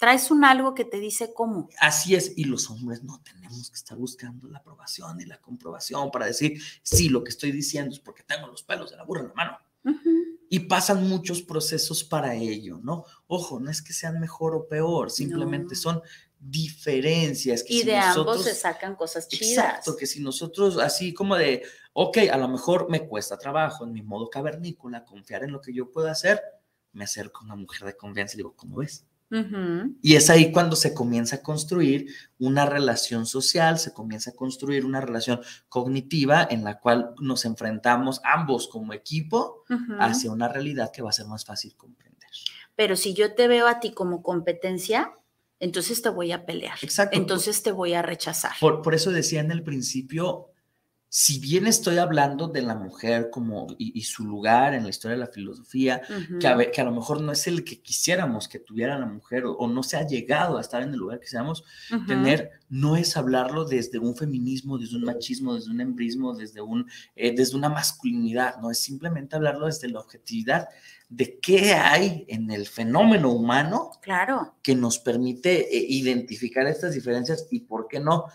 traes un algo que te dice cómo. Así es, y los hombres no tenemos que estar buscando la aprobación y la comprobación para decir, sí, lo que estoy diciendo es porque tengo los pelos de la burra en la mano. Y pasan muchos procesos para ello, ¿no? Ojo, no es que sean mejor o peor, simplemente son diferencias. y de ambos se sacan cosas chidas. Exacto, que si nosotros así como de, ok, a lo mejor me cuesta trabajo en mi modo cavernícola confiar en lo que yo puedo hacer, me acerco a una mujer de confianza y digo, ¿cómo ves? Y es ahí cuando se comienza a construir una relación social, se comienza a construir una relación cognitiva en la cual nos enfrentamos ambos como equipo hacia una realidad que va a ser más fácil comprender. Pero si yo te veo a ti como competencia, entonces te voy a pelear. Exacto. Entonces te voy a rechazar. Por, por eso decía en el principio, si bien estoy hablando de la mujer como y, su lugar en la historia de la filosofía, que, a, que, a, lo mejor no es el que quisiéramos que tuviera la mujer o, no se ha llegado a estar en el lugar que quisiéramos tener, no es hablarlo desde un feminismo, desde un machismo, desde un embrismo, desde, un, eh, desde una masculinidad, no es simplemente hablarlo desde la objetividad de qué hay en el fenómeno humano claro. que nos permite eh, identificar estas diferencias y por qué no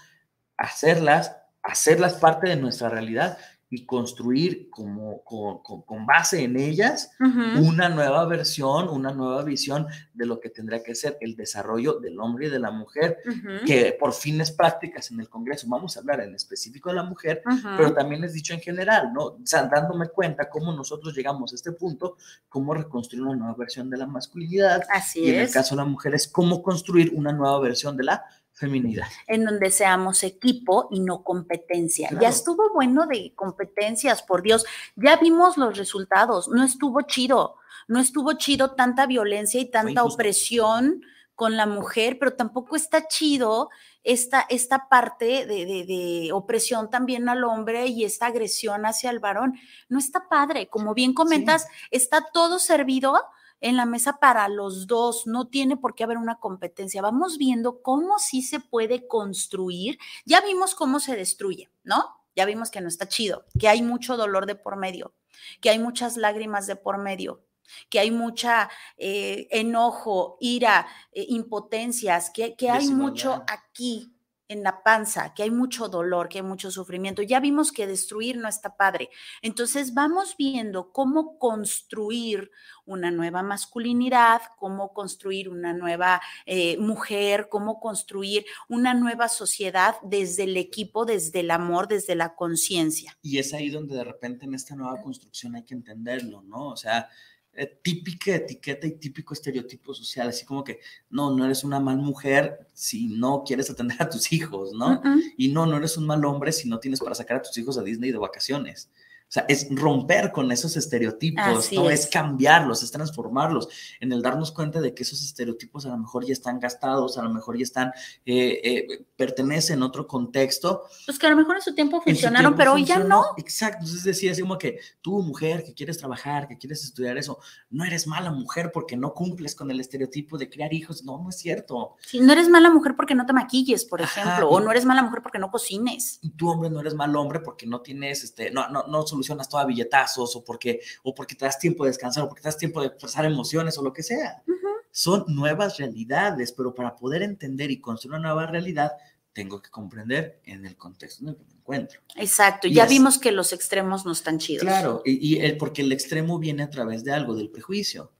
hacerlas hacerlas parte de nuestra realidad y construir como, con, base en ellas una nueva versión, una nueva visión de lo que tendría que ser el desarrollo del hombre y de la mujer, que por fines prácticas en el Congreso, vamos a hablar en específico de la mujer, pero también es dicho en general, ¿no? O sea, dándome cuenta cómo nosotros llegamos a este punto, cómo reconstruir una nueva versión de la masculinidad. Así y en el caso de la mujer es cómo construir una nueva versión de la feminidad. En donde seamos equipo y no competencia. Ya estuvo bueno de competencias, por Dios. Ya vimos los resultados. No estuvo chido. No estuvo chido tanta violencia y tanta opresión con la mujer, pero tampoco está chido esta, esta parte de, de, opresión también al hombre y esta agresión hacia el varón. No está padre. Como bien comentas, está todo servido en la mesa para los dos, no tiene por qué haber una competencia. Vamos viendo cómo sí se puede construir. Ya vimos cómo se destruye, ¿no? Ya vimos que no está chido, que hay mucho dolor de por medio, que hay muchas lágrimas de por medio, que hay mucha eh, enojo, ira, eh, impotencias, que, que hay mucho aquí en la panza, que hay mucho dolor, que hay mucho sufrimiento. Ya vimos que destruir no está padre. Entonces vamos viendo cómo construir una nueva masculinidad, cómo construir una nueva eh, mujer, cómo construir una nueva sociedad desde el equipo, desde el amor, desde la conciencia. Y es ahí donde de repente en esta nueva construcción hay que entenderlo, ¿no? O sea, eh, típica etiqueta y típico estereotipo social, así como que, no, no eres una mal mujer si no quieres atender a tus hijos, ¿no? Y no, no eres un mal hombre si no tienes para sacar a tus hijos a Disney de vacaciones. O sea, es romper con esos estereotipos, ¿no? Es. cambiarlos, es transformarlos, en el darnos cuenta de que esos estereotipos a lo mejor ya están gastados, a lo mejor ya están, eh, eh, pertenecen a otro contexto. Pues que a lo mejor en su tiempo funcionaron, pero hoy ya no. Exacto, entonces decía así como que tú, mujer, que quieres trabajar, que quieres estudiar eso, no eres mala mujer porque no cumples con el estereotipo de criar hijos, no, no es cierto. Sí, no eres mala mujer porque no te maquilles, por ejemplo, o no eres mala mujer porque no cocines. Y tú, hombre, no eres mal hombre porque no tienes, este, no, no, no solucionas todo a billetazos o porque, o porque te das tiempo de descansar o porque te das tiempo de expresar emociones o lo que sea. Son nuevas realidades, pero para poder entender y construir una nueva realidad, tengo que comprender en el contexto en el que me encuentro. Exacto, ya vimos que los extremos no están chidos. Claro, y, el, porque el extremo viene a través de algo, del prejuicio.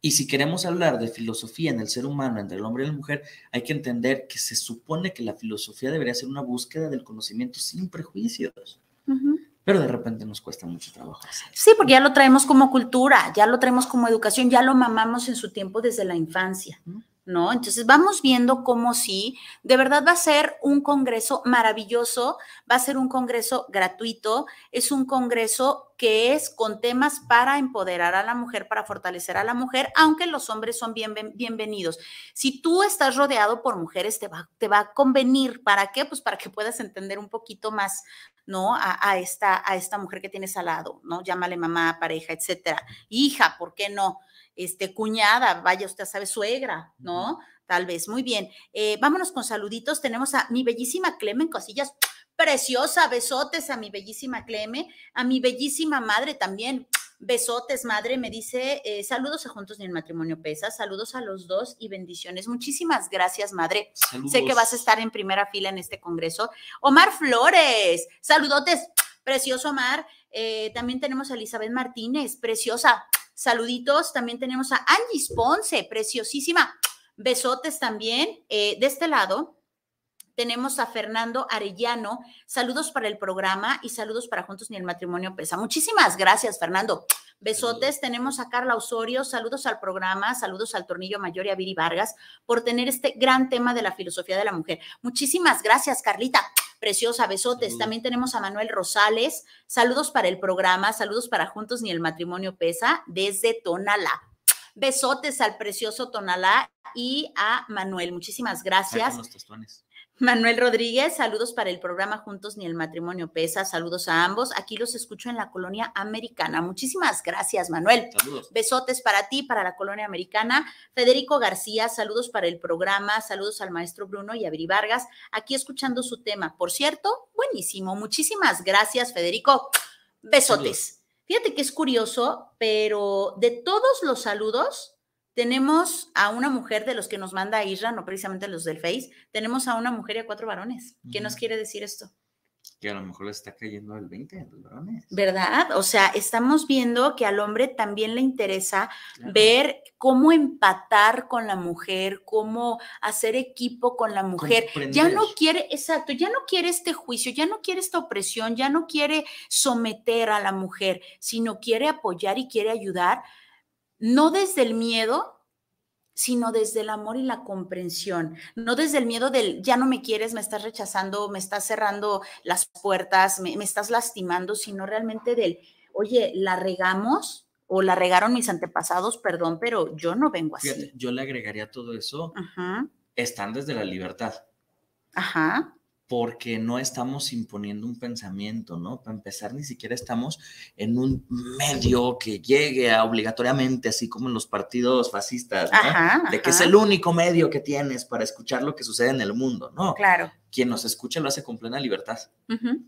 Y si queremos hablar de filosofía en el ser humano, entre el hombre y la mujer, hay que entender que se supone que la filosofía debería ser una búsqueda del conocimiento sin prejuicios pero de repente nos cuesta mucho trabajo. Sí, porque ya lo traemos como cultura, ya lo traemos como educación, ya lo mamamos en su tiempo desde la infancia. Entonces vamos viendo cómo sí, de verdad va a ser un congreso maravilloso, va a ser un congreso gratuito, es un congreso que es con temas para empoderar a la mujer, para fortalecer a la mujer, aunque los hombres son bien, bienvenidos. Si tú estás rodeado por mujeres, te va, te va a convenir. ¿Para qué? Pues para que puedas entender un poquito más, ¿no? A, esta, a esta mujer que tienes al lado, ¿no? Llámale mamá, pareja, etcétera. Hija, ¿por qué no? Este, cuñada, vaya usted sabe, suegra, ¿no? Tal vez, muy bien. Eh, vámonos con saluditos. Tenemos a mi bellísima Clemen Cosillas, preciosa, besotes a mi bellísima Cleme, a mi bellísima madre también. Besotes, madre, me dice, eh, saludos a Juntos ni el Matrimonio Pesa, saludos a los dos y bendiciones. Muchísimas gracias, madre. Sé que vas a estar en primera fila en este congreso. Omar Flores, saludotes, precioso Omar. Eh, también tenemos a Elizabeth Martínez, preciosa, Saluditos, también tenemos a Angie Ponce, preciosísima. Besotes también. Eh, de este lado, tenemos a Fernando Arellano. Saludos para el programa y saludos para Juntos ni el Matrimonio Pesa. Muchísimas gracias, Fernando. Besotes. Tenemos a Carla Osorio. Saludos al programa. Saludos al Tornillo Mayor y a Viri Vargas por tener este gran tema de la filosofía de la mujer. Muchísimas gracias, Carlita preciosa, besotes. También tenemos a Manuel Rosales. Saludos para el programa, saludos para Juntos ni el matrimonio pesa desde Tonalá. Besotes al precioso Tonalá y a Manuel. Muchísimas gracias. Manuel Rodríguez, saludos para el programa Juntos ni el matrimonio pesa, saludos a ambos. Aquí los escucho en la colonia americana. Muchísimas gracias, Manuel. Saludos. Besotes para ti, para la colonia americana. Federico García, saludos para el programa, saludos al maestro Bruno y a Viri Vargas, aquí escuchando su tema. Por cierto, buenísimo. Muchísimas gracias, Federico. Besotes. Fíjate que es curioso, pero de todos los saludos, tenemos a una mujer de los que nos manda Isra, no precisamente los del Face, tenemos a una mujer y a cuatro varones. ¿Qué nos quiere decir esto? Que a lo mejor le está cayendo el 20 de los varones. ¿Verdad? O sea, estamos viendo que al hombre también le interesa ver cómo empatar con la mujer, cómo hacer equipo con la mujer. Ya no quiere, exacto, ya no quiere este juicio, ya no quiere esta opresión, ya no quiere someter a la mujer, sino quiere apoyar y quiere ayudar no desde el miedo, sino desde el amor y la comprensión, no desde el miedo del ya no me quieres, me estás rechazando, me estás cerrando las puertas, me, estás lastimando, sino realmente del, oye, la regamos o la regaron mis antepasados, perdón, pero yo no vengo así. yo le agregaría todo eso, están desde la libertad. Ajá. Porque no estamos imponiendo un pensamiento, ¿no? Para empezar, ni siquiera estamos en un medio que llegue a obligatoriamente, así como en los partidos fascistas, ¿no? Ajá, de que es ajá. el único medio que tienes para escuchar lo que sucede en el mundo, ¿no? Claro. Quien nos escucha lo hace con plena libertad. Ujú.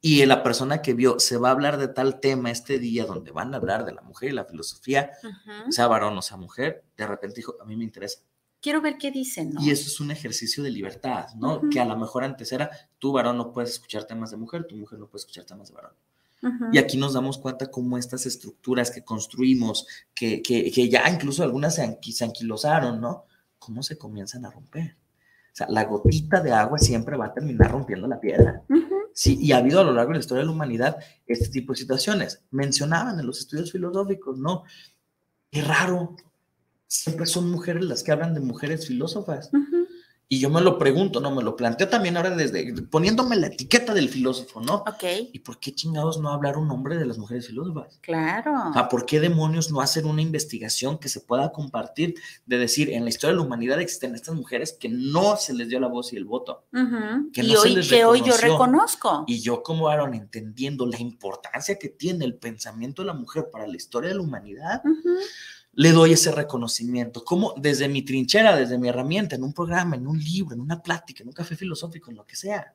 Y la persona que vio, se va a hablar de tal tema este día donde van a hablar de la mujer y la filosofía, Ujú. sea varón o sea mujer, de repente dijo, a mí me interesa. Quiero ver qué dicen, ¿no? Y eso es un ejercicio de libertad, ¿no? Ujú. Que a lo mejor antes era, tú varón no puedes escuchar temas de mujer, tu mujer no puede escuchar temas de varón. Y aquí nos damos cuenta cómo estas estructuras que construimos, que, que, que ya incluso algunas se, anqui- se anquilosaron, ¿no? ¿Cómo se comienzan a romper? O sea, la gotita de agua siempre va a terminar rompiendo la piedra. Ujú. Sí, y ha habido a lo largo de la historia de la humanidad este tipo de situaciones. Mencionaban en los estudios filosóficos, ¿no? Qué raro. Siempre son mujeres las que hablan de mujeres filósofas. Ujú. Y yo me lo pregunto, ¿no? Me lo planteo también ahora desde poniéndome la etiqueta del filósofo, ¿no? Ok, ¿Y por qué chingados no hablar un nombre de las mujeres filósofas? claro. O sea, ¿por qué demonios no hacer una investigación que se pueda compartir de decir, en la historia de la humanidad existen estas mujeres que no se les dio la voz y el voto? Ujú. que y no se hoy les que hoy yo reconozco. Y yo como Aaron, entendiendo la importancia que tiene el pensamiento de la mujer para la historia de la humanidad, Ujú. Le doy ese reconocimiento. Como desde mi trinchera, desde mi herramienta, en un programa, en un libro, en una plática, en un café filosófico, en lo que sea.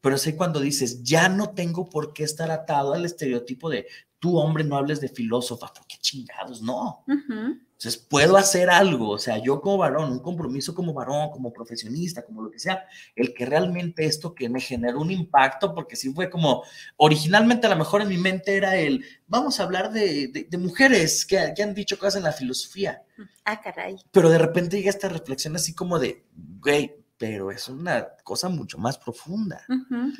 Pero es ahí cuando dices, ya no tengo por qué estar atado al estereotipo de tú, hombre, no hables de filósofa, porque chingados, no. Entonces, puedo hacer algo, o sea, yo como varón, un compromiso como varón, como profesionista, como lo que sea, el que realmente esto que me generó un impacto, porque sí fue como, originalmente a lo mejor en mi mente era el, vamos a hablar de, de- de mujeres que, que han dicho cosas en la filosofía, Ah, caray. pero de repente llega esta reflexión así como de, güey, pero es una cosa mucho más profunda.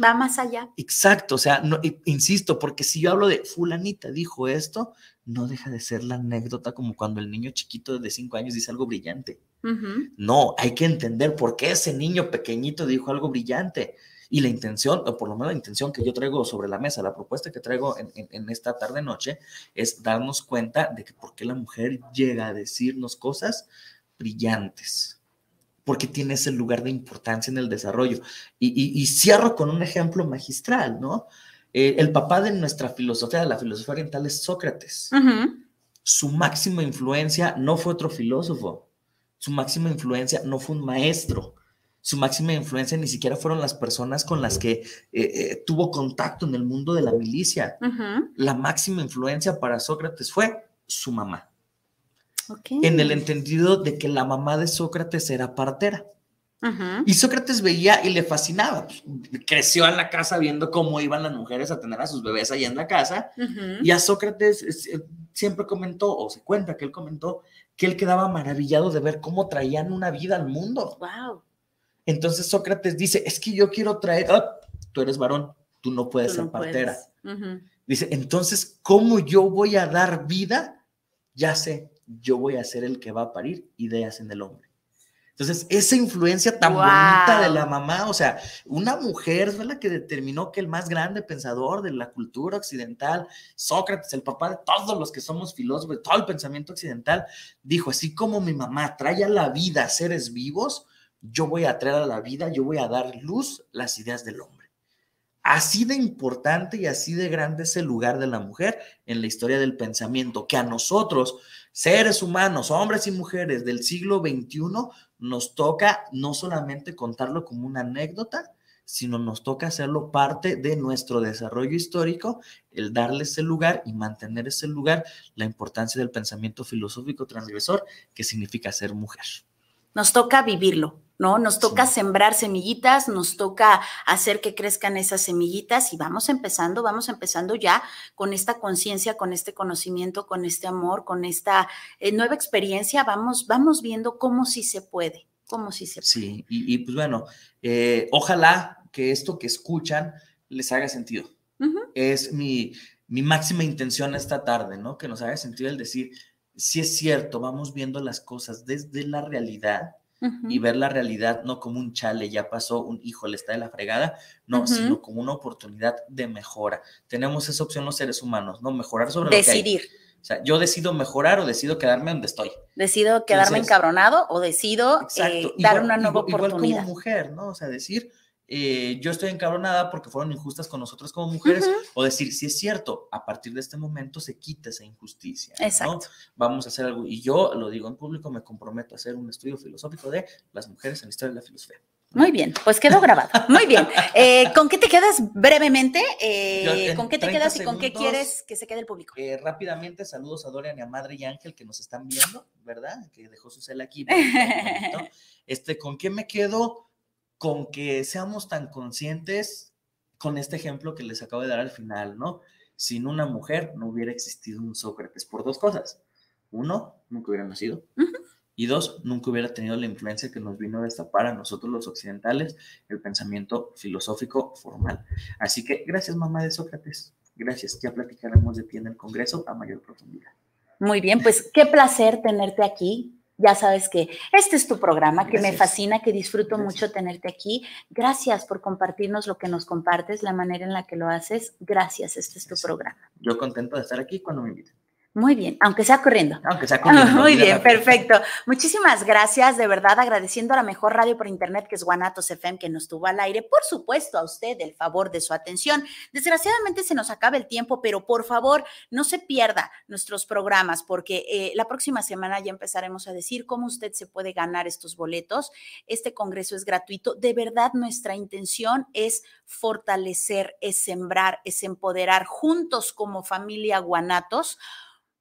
Va más allá. Exacto, o sea, no, insisto, porque si yo hablo de fulanita dijo esto, no deja de ser la anécdota como cuando el niño chiquito de cinco años dice algo brillante. No, hay que entender por qué ese niño pequeñito dijo algo brillante. Y la intención, o por lo menos la intención que yo traigo sobre la mesa, la propuesta que traigo en, en- en esta tarde-noche, es darnos cuenta de que por qué la mujer llega a decirnos cosas brillantes, porque tiene ese lugar de importancia en el desarrollo. Y, y- y cierro con un ejemplo magistral, ¿no? Eh, el papá de nuestra filosofía, de la filosofía oriental, es Sócrates su máxima influencia no fue otro filósofo, su máxima influencia no fue un maestro, su máxima influencia ni siquiera fueron las personas con las que eh, eh, tuvo contacto en el mundo de la milicia. La máxima influencia para Sócrates fue su mamá, En el entendido de que la mamá de Sócrates era partera. Y Sócrates veía y le fascinaba. Creció en la casa viendo cómo iban las mujeres a tener a sus bebés allá en la casa y a Sócrates es- eh, siempre comentó, o se cuenta que él comentó, que él quedaba maravillado de ver cómo traían una vida al mundo. Wow. Entonces Sócrates dice, es que yo quiero traer, ah, tú eres varón, tú no puedes Tú ser partera. Dice, entonces, ¿cómo yo voy a dar vida? Ya sé, yo voy a ser el que va a parir ideas en el hombre. Entonces, esa influencia tan bonita de la mamá, o sea, una mujer fue la que determinó que el más grande pensador de la cultura occidental, Sócrates, el papá de todos los que somos filósofos, de todo el pensamiento occidental, dijo, así como mi mamá trae a la vida seres vivos, yo voy a traer a la vida, yo voy a dar luz las ideas del hombre. Así de importante y así de grande es el lugar de la mujer en la historia del pensamiento, que a nosotros, seres humanos, hombres y mujeres del siglo XXI, nos toca no solamente contarlo como una anécdota, sino nos toca hacerlo parte de nuestro desarrollo histórico, el darle ese lugar y mantener ese lugar, la importancia del pensamiento filosófico transgresor, que significa ser mujer. Nos toca vivirlo, ¿no? Nos toca Sí. sembrar semillitas, nos toca hacer que crezcan esas semillitas y vamos empezando, vamos empezando ya con esta conciencia, con este conocimiento, con este amor, con esta eh, nueva experiencia, vamos, vamos viendo cómo sí se puede, cómo sí se puede. Sí, y, y pues bueno, eh, ojalá que esto que escuchan les haga sentido. Es mi, mi máxima intención esta tarde, ¿no? Que nos haga sentido el decir, si es cierto, vamos viendo las cosas desde la realidad Y ver la realidad no como un chale, ya pasó, un hijo le está de la fregada, no, sino como una oportunidad de mejora. Tenemos esa opción los seres humanos, ¿no? Mejorar sobre lo que hay. Decidir. O sea, yo decido mejorar o decido quedarme donde estoy. Decido quedarme Entonces- encabronado o decido eh, dar Igual- una nueva igual- igual oportunidad. como mujer, ¿no? O sea, decir, eh, yo estoy encabronada porque fueron injustas con nosotros como mujeres, o decir, si es cierto, a partir de este momento se quita esa injusticia. Exacto. Vamos a hacer algo, y yo lo digo en público, me comprometo a hacer un estudio filosófico de las mujeres en la historia de la filosofía. Muy bien, pues quedó grabado. Muy bien. Eh, ¿Con qué te quedas brevemente? Eh, ¿Con qué te quedas y con qué quieres que se quede el público? Eh, rápidamente, saludos a Dorian y a Madre y Ángel que nos están viendo, ¿verdad? Que dejó su cel aquí. este, ¿Con qué me quedo? Con que seamos tan conscientes con este ejemplo que les acabo de dar al final, ¿no? Sin una mujer no hubiera existido un Sócrates por dos cosas. Uno, nunca hubiera nacido. Y dos, nunca hubiera tenido la influencia que nos vino a destapar a nosotros los occidentales el pensamiento filosófico formal. Así que gracias, mamá de Sócrates. Gracias. Ya platicaremos de ti en el Congreso a mayor profundidad. Muy bien, pues qué placer tenerte aquí. Ya sabes que este es tu programa, que me fascina, que disfruto mucho tenerte aquí. Gracias por compartirnos lo que nos compartes, la manera en la que lo haces. Gracias, este es tu programa. Yo contento de estar aquí cuando me inviten. Muy bien, aunque sea corriendo. Aunque sea corriendo. Muy bien, perfecto. Muchísimas gracias, de verdad, agradeciendo a la mejor radio por internet que es Guanatos FM, que nos tuvo al aire. Por supuesto, a usted el favor de su atención. Desgraciadamente se nos acaba el tiempo, pero por favor, no se pierda nuestros programas, porque eh, la próxima semana ya empezaremos a decir cómo usted se puede ganar estos boletos. Este congreso es gratuito. De verdad, nuestra intención es fortalecer, es sembrar, es empoderar juntos como familia Guanatos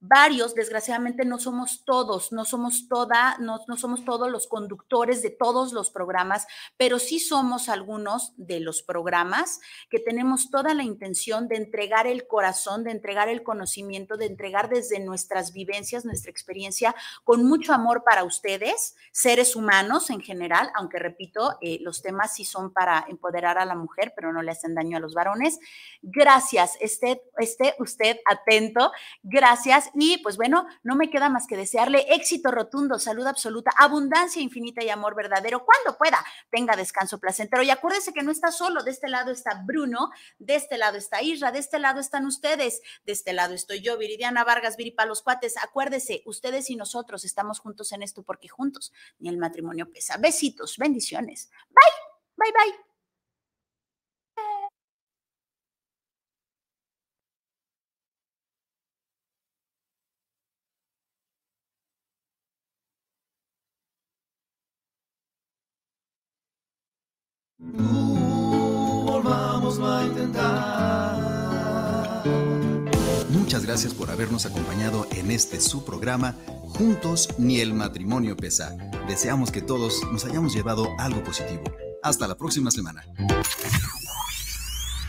varios, desgraciadamente no somos todos, no somos toda, no, no, somos todos los conductores de todos los programas, pero sí somos algunos de los programas que tenemos toda la intención de entregar el corazón, de entregar el conocimiento, de entregar desde nuestras vivencias, nuestra experiencia, con mucho amor para ustedes, seres humanos en general, aunque repito, eh, los temas sí son para empoderar a la mujer, pero no le hacen daño a los varones. Gracias, esté, esté usted atento. Gracias y pues bueno, no me queda más que desearle éxito rotundo, salud absoluta, abundancia infinita y amor verdadero. Cuando pueda, tenga descanso placentero. Y acuérdese que no está solo. De este lado está Bruno, de este lado está Isra, de este lado están ustedes, de este lado estoy yo, Viridiana Vargas, Viripalos Cuates. Acuérdese, ustedes y nosotros estamos juntos en esto porque juntos ni el matrimonio pesa. Besitos, bendiciones. Bye, bye, bye. A intentar. Muchas gracias por habernos acompañado en este su programa Juntos ni el matrimonio pesa. Deseamos que todos nos hayamos llevado algo positivo. Hasta la próxima semana.